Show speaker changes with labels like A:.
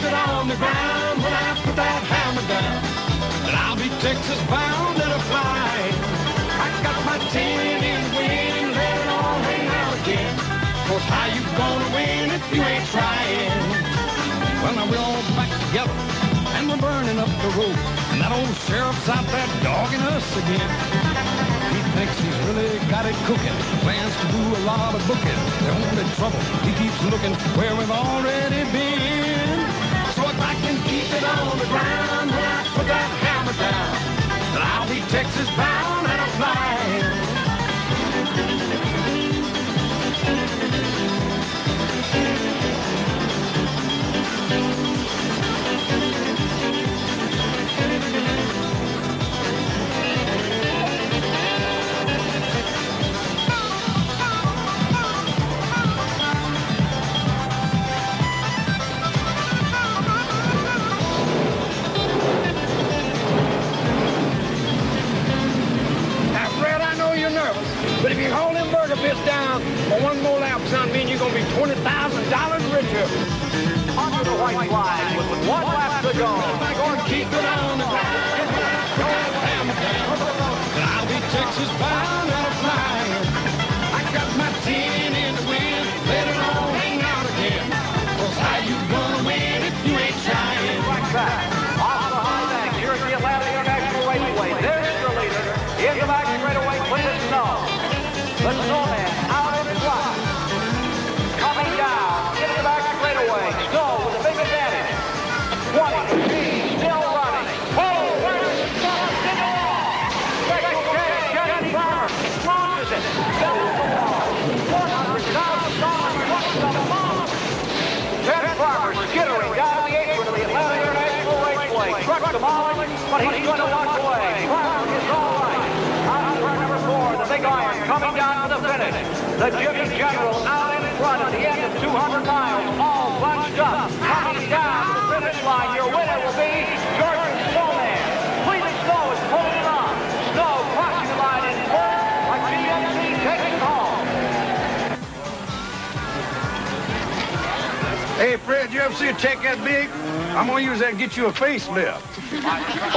A: the ground when I put that hammer down. And I'll be Texas bound and a flying. I got my tin in wind, let it all hang out again. Cause how you gonna win if you ain't trying? Well, now we're all back together and we're burning up the road. And that old sheriff's out there dogging us again. He thinks he's really got it cooking. Plans to do a lot of booking. The only trouble, he keeps looking where we've already been. It
B: pits down for one more lap, son, me and you're gonna be twenty thousand dollars richer.
C: Under the white flag with one lap to go.
A: I can keep it on the ground, I'll be Texas bound. I got my in the wind, let it all hang out how you gonna win if you ain't trying?
C: Off the high bank here at the Atlanta International Raceway. There's your leader. Back straightaway, Truck demolished, but he's going to walk away. Farmer is all right. Out turn number four, the big iron coming down to the finish. The Jimmy General out in front at the end of 200 miles,
B: Hey, Fred, you ever see a check that big? I'm gonna use that to get you a facelift.